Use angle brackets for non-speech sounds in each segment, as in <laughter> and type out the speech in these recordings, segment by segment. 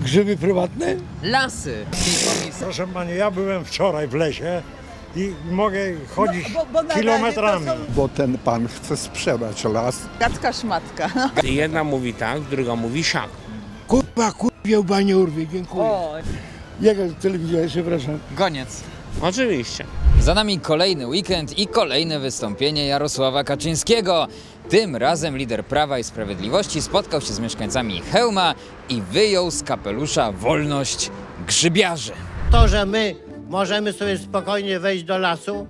Grzyby prywatne? Lasy. Proszę pani, ja byłem wczoraj w lesie i mogę chodzić No, bo- bo kilometrami. są- bo ten pan chce sprzedać las. Gadka szmatka. Jedna mówi tak, druga mówi siak. Kurwa, kurwie, nie urwie, dziękuję. O, Jaka telewizja, przepraszam. Goniec. Oczywiście. Za nami kolejny weekend i kolejne wystąpienie Jarosława Kaczyńskiego. Tym razem lider Prawa i Sprawiedliwości spotkał się z mieszkańcami Chełma i wyjął z kapelusza wolność grzybiarzy. To, że my możemy sobie spokojnie wejść do lasu,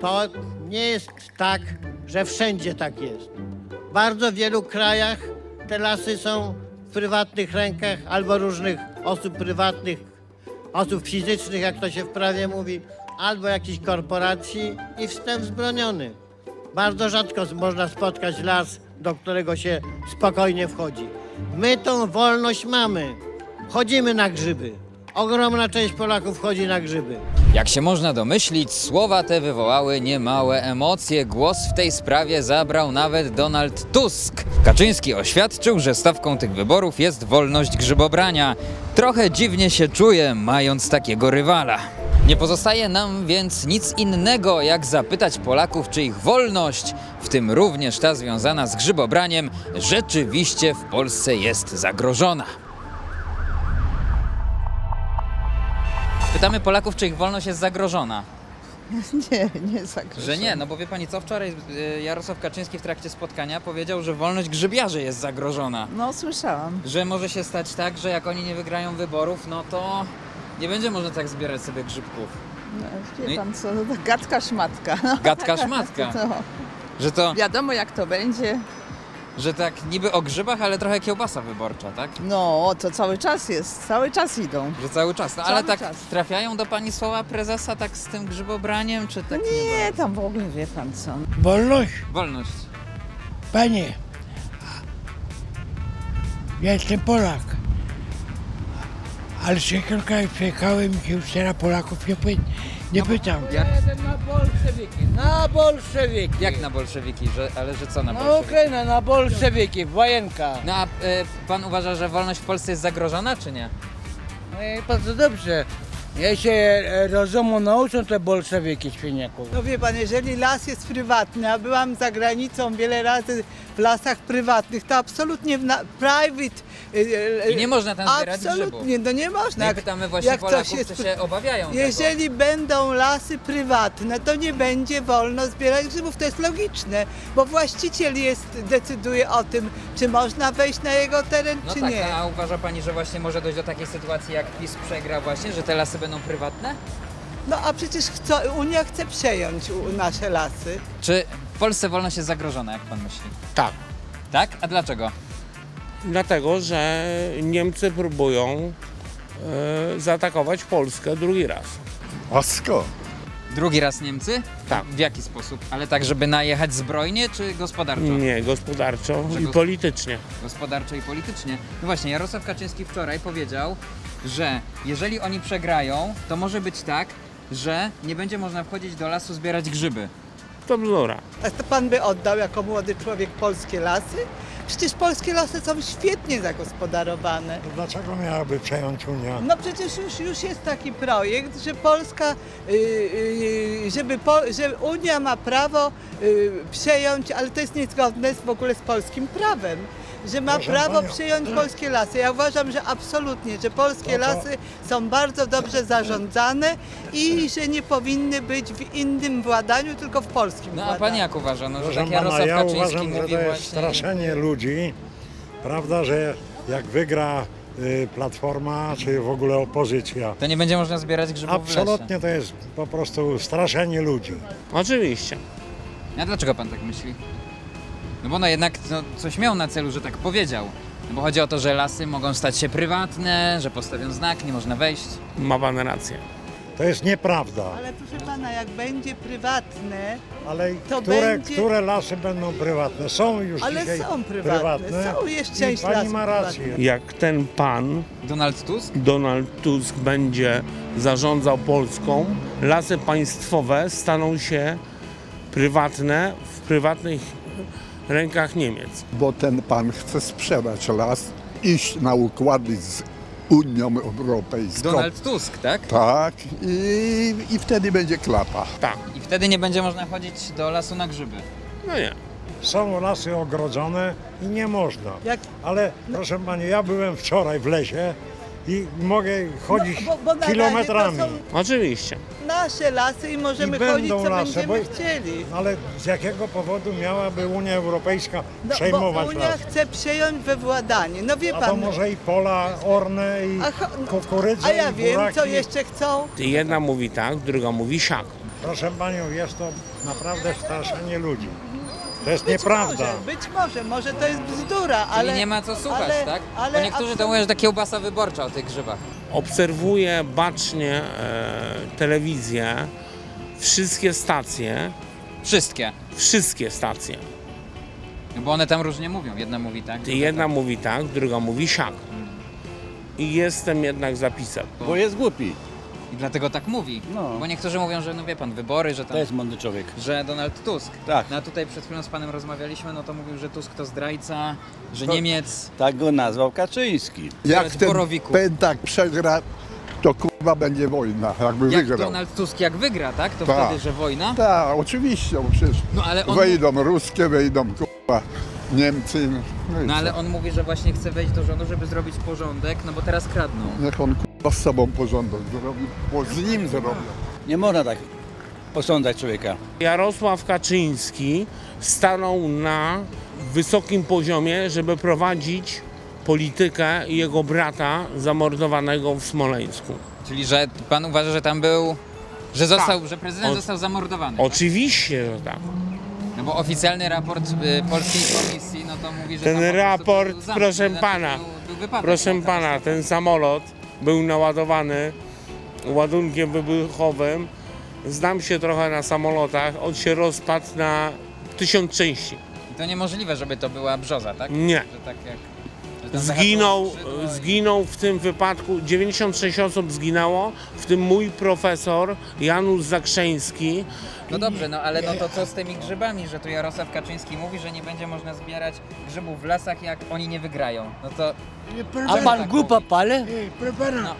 to nie jest tak, że wszędzie tak jest. W bardzo wielu krajach te lasy są w prywatnych rękach albo różnych osób prywatnych, osób fizycznych, jak to się w prawie mówi, albo jakichś korporacji i wstęp wzbroniony. Bardzo rzadko można spotkać las, do którego się spokojnie wchodzi. My tą wolność mamy. Chodzimy na grzyby. Ogromna część Polaków chodzi na grzyby. Jak się można domyślić, słowa te wywołały niemałe emocje. Głos w tej sprawie zabrał nawet Donald Tusk. Kaczyński oświadczył, że stawką tych wyborów jest wolność grzybobrania. Trochę dziwnie się czuje, mając takiego rywala. Nie pozostaje nam więc nic innego, jak zapytać Polaków, czy ich wolność, w tym również ta związana z grzybobraniem, rzeczywiście w Polsce jest zagrożona. Pytamy Polaków, czy ich wolność jest zagrożona. <laughs> nie, nie zagrożone. Że nie, no bo wie pani co, wczoraj y, Jarosław Kaczyński w trakcie spotkania powiedział, że wolność grzybiarzy jest zagrożona. No, słyszałam. Że może się stać tak, że jak oni nie wygrają wyborów, no to nie będzie można tak zbierać sobie grzybków. No, Wie pan co, no, to gadka szmatka. No, Gadka szmatka. <laughs> no, Że to, wiadomo jak to będzie. że tak niby o grzybach, ale trochę kiełbasa wyborcza, tak? No, to cały czas jest, cały czas idą. Że cały czas. No, Cały ale tak czas. trafiają do pani słowa prezesa tak z tym grzybobraniem, czy tak nie? Nie, tam w ogóle wie pan co. Wolność? Wolność. Panie, ja jestem Polak. Ale jakiego kraju przyjechałem i się już teraz Polaków nie, py, nie pytam. Jak, Na bolszewiki, na bolszewiki. jak na bolszewiki, że, ale że co na Na bolszewiki? Ukrainę, na bolszewiki, wojenka. No a y, pan uważa, że wolność w Polsce jest zagrożona, czy nie? No i bardzo dobrze. Jeśli rozumu nauczą te bolszewiki świniaków. No wie pan, jeżeli las jest prywatny, a byłam za granicą wiele razy w lasach prywatnych, to absolutnie w na, private... y, y, I nie można tam zbierać Absolutnie, no nie można. No Jak- pytamy właśnie jak Polaków, jest się obawiają tego. Jeżeli będą lasy prywatne, to nie będzie wolno zbierać grzybów. To jest logiczne, bo właściciel jest, decyduje o tym, czy można wejść na jego teren, No czy tak, nie. a uważa Pani, że właśnie może dojść do takiej sytuacji, jak PiS przegra właśnie, że te lasy będą prywatne? No a przecież chce, Unia chce przejąć u- nasze lasy. Czy w Polsce wolność jest zagrożona, jak Pan myśli? Tak. Tak? A dlaczego? Dlatego, że Niemcy próbują e, zaatakować Polskę drugi raz. Skąd? Drugi raz Niemcy? Tak. W jaki sposób? Ale tak, żeby najechać zbrojnie, czy gospodarczo? Nie, gospodarczo i politycznie. gospodarczo i politycznie. No właśnie, Jarosław Kaczyński wczoraj powiedział, że jeżeli oni przegrają, to może być tak, że nie będzie można wchodzić do lasu zbierać grzyby. To bzdura. A to pan by oddał jako młody człowiek polskie lasy? Przecież polskie lasy są świetnie zagospodarowane. To Dlaczego miałaby przejąć Unia? No przecież już, już jest taki projekt, że Polska, y, y, żeby po, że Unia ma prawo y, przejąć, ale to jest niezgodne z, w ogóle z polskim prawem, że ma Proszę prawo panią. przejąć polskie lasy. Ja uważam, że absolutnie, że polskie No to- lasy są bardzo dobrze zarządzane i że nie powinny być w innym władaniu, tylko w polskim No a władaniu. Pan jak uważa? No, że Proszę tak pana, ja Kaczyński uważam, że mówi to jest właśnie... straszenie ludzi. Prawda, że jak wygra y, Platforma, czy w ogóle opozycja, To nie będzie można zbierać grzybów w lesie. absolutnie to jest po prostu straszenie ludzi. Oczywiście. A dlaczego Pan tak myśli? No bo no jednak no, coś miał na celu, że tak powiedział. No bo chodzi o to, że lasy mogą stać się prywatne, że postawią znak, nie można wejść. Ma pan rację. To jest nieprawda. Ale proszę pana, jak będzie prywatne, Ale To które, będzie- które lasy będą prywatne? Są już ale dzisiaj są prywatne, są jest I część pani lasów ma rację. Jak ten pan, Donald Tusk? Donald Tusk, będzie zarządzał Polską, lasy państwowe staną się prywatne w prywatnych rękach Niemiec. Bo ten pan chce sprzedać las, iść na układy z Unią Europejską. Donald Tusk, tak? Tak, i, i wtedy będzie klapa. Tak. I wtedy nie będzie można chodzić do lasu na grzyby. No nie. Są lasy ogrodzone i nie można. Jak, Ale proszę pani, ja byłem wczoraj w lesie i mogę chodzić No, bo- bo kilometrami. to są- Oczywiście. nasze lasy i możemy I chodzić, będą co lasy, będziemy bo- chcieli. Ale z jakiego powodu miałaby Unia Europejska No, bo przejmować Unia las? chce przejąć we władanie. No wie A pan. to może i pola orne i A A ja i wiem, buraki. co jeszcze chcą. Jedna mówi tak, druga mówi siak. Proszę panią, jest to naprawdę straszenie ludzi. To jest Być nieprawda. Może, być może, może to jest bzdura, Czyli ale... nie ma co słuchać, ale- tak? ale Bo niektórzy to mówią, że to kiełbasa wyborcza o tych grzybach. Obserwuję bacznie e, telewizję, wszystkie stacje, Wszystkie. wszystkie stacje. No bo one tam różnie mówią. Jedna mówi tak, druga Jedna tak. mówi tak, druga mówi siak. I jestem jednak zapisem. Bo jest głupi. I dlatego tak mówi. No. Bo niektórzy mówią, że no wie pan, wybory, że tam... To jest mądry człowiek. Że Donald Tusk. Tak. No a tutaj przed chwilą z panem rozmawialiśmy, no to mówił, że Tusk to zdrajca, że To- Niemiec... Tak go nazwał Kaczyński. Jak ten borowiku. pętak przegra, to kurwa będzie wojna, jakby Jak wygrał. Donald Tusk jak wygra, tak? To Tak. wtedy, że wojna? Tak, oczywiście, bo przecież No ale on... wejdą ruskie, wejdą kurwa Niemcy. No No ale on mówi, że właśnie chce wejść do rządu, żeby zrobić porządek, no bo teraz kradną. Niech on z sobą porządek bo z nim zrobią. Nie można tak posądzać człowieka. Jarosław Kaczyński stanął na wysokim poziomie, żeby prowadzić politykę jego brata zamordowanego w Smoleńsku. Czyli, że pan uważa, że tam był... Że został, Tak. że prezydent O- został zamordowany. tak? Oczywiście, że tak. No bo oficjalny raport y, polskiej komisji, no to mówi, że Ten raport, proszę pana, był, był wypadek, Proszę no, pana, ten samolot był naładowany ładunkiem wybuchowym. Znam się trochę na samolotach. On się rozpadł na tysiąc części. To niemożliwe, żeby to była brzoza, tak? Nie. Że tak jak... Zginął, zginął w tym wypadku, 96 osób zginęło, w tym mój profesor Janusz Zakrzeński. No dobrze, no ale no to co z tymi grzybami, że tu Jarosław Kaczyński mówi, że nie będzie można zbierać grzybów w lasach, jak oni nie wygrają. No to... A pan głupa pale? Proszę No.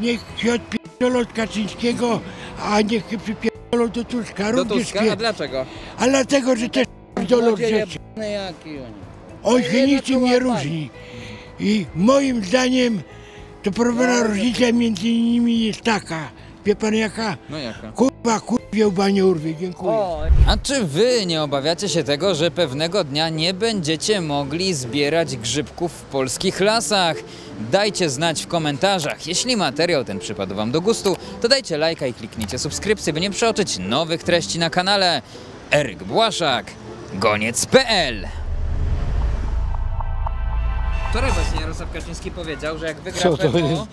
niech się odpierdolą od Kaczyńskiego, a niech się przypierdolą do Tuska. Do Również Tuska? nie. A dlaczego? A dlatego, że też pierdolą rzeczy. jebane jaki oni. On się niczym nie różni. I moim zdaniem to pewna różnica między nimi jest taka. Wie pan jaka? No jaka? Kurwa, kurwie, łba nie urwie. Dziękuję. A czy wy nie obawiacie się tego, że pewnego dnia nie będziecie mogli zbierać grzybków w polskich lasach? Dajcie znać w komentarzach. Jeśli materiał ten przypadł wam do gustu, to dajcie lajka i kliknijcie subskrypcję, by nie przeoczyć nowych treści na kanale. Eryk Błaszak, goniec.pl Wczoraj właśnie Jarosław Kaczyński powiedział, że jak wygra Co to PO,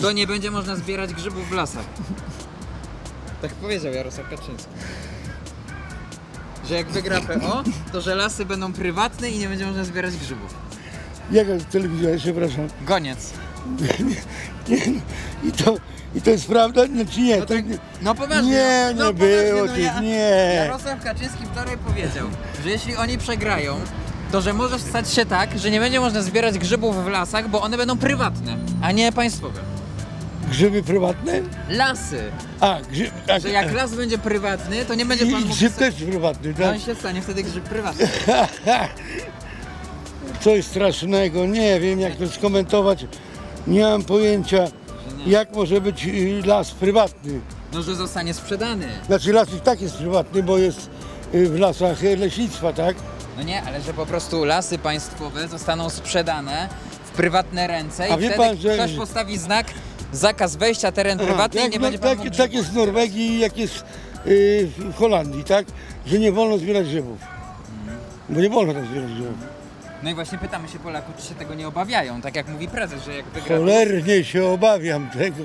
to nie będzie można zbierać grzybów w lasach. Tak powiedział Jarosław Kaczyński. Że jak wygra PO, to że lasy będą prywatne i nie będzie można zbierać grzybów. Jaka telewizja, przepraszam. Goniec. <laughs> Nie, no, I to, I to jest prawda? Nie, No, to, tak, no poważnie. nie, no, nie no, było poważnie, tych, no, nie. Jarosław Kaczyński wczoraj powiedział, że jeśli oni przegrają, to że może stać się tak, że nie będzie można zbierać grzybów w lasach, bo one będą prywatne, a nie państwowe. grzyby prywatne? Lasy. A, grzyb, a, Że jak las będzie prywatny, to nie będzie pan i mógł... grzyb też prywatny, No tak? i się stanie wtedy grzyb prywatny. <laughs> Coś strasznego, nie wiem jak to skomentować. Nie mam pojęcia, jak może być y, las prywatny. No, że zostanie sprzedany. Znaczy las i tak jest prywatny, bo jest y, w lasach leśnictwa, tak? No nie, ale że po prostu lasy państwowe zostaną sprzedane w prywatne ręce i A wie wtedy pan, że- ktoś postawi znak zakaz wejścia, teren Aha, prywatny i nie będzie pan tak, mógł tak jest w Norwegii, jak jest y, w Holandii, tak? Że nie wolno zbierać grzybów. Bo nie wolno tam zbierać grzybów. No i właśnie pytamy się Polaków, czy się tego nie obawiają, tak jak mówi prezes, że jak wygra... Cholernie się obawiam tego.